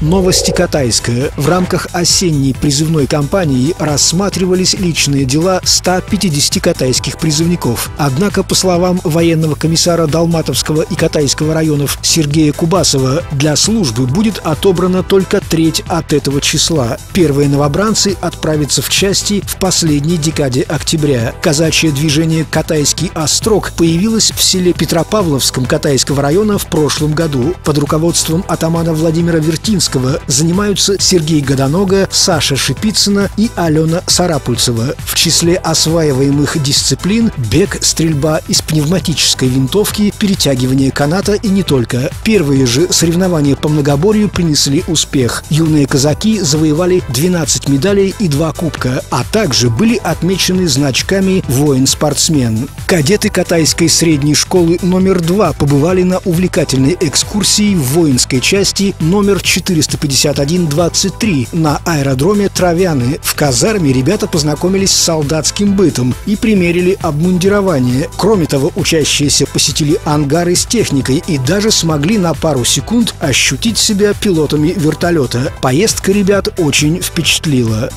Новости Катайская. В рамках осенней призывной кампании рассматривались личные дела 150 катайских призывников. Однако, по словам военного комиссара Далматовского и Катайского районов Сергея Кубасова, для службы будет отобрана только треть от этого числа. Первые новобранцы отправятся в части в последней декаде октября. Казачье движение «Катайский острог» появилось в селе Петропавловском Катайского района в прошлом году. Под руководством атамана Владимира Вертинского занимаются Сергей Годонога, Саша Шипицына и Алена Сарапульцева. В числе осваиваемых дисциплин – бег, стрельба из пневматической винтовки, перетягивание каната и не только. Первые же соревнования по многоборью принесли успех. Юные казаки завоевали 12 медалей и 2 кубка, а также были отмечены значками «Воин-спортсмен». Кадеты Катайской средней школы номер 2 побывали на увлекательной экскурсии в воинской части номер 451-23 на аэродроме Травяны. В казарме ребята познакомились с солдатским бытом и примерили обмундирование. Кроме того, учащиеся посетили ангары с техникой и даже смогли на пару секунд ощутить себя пилотами вертолета. Поездка ребят очень впечатлила.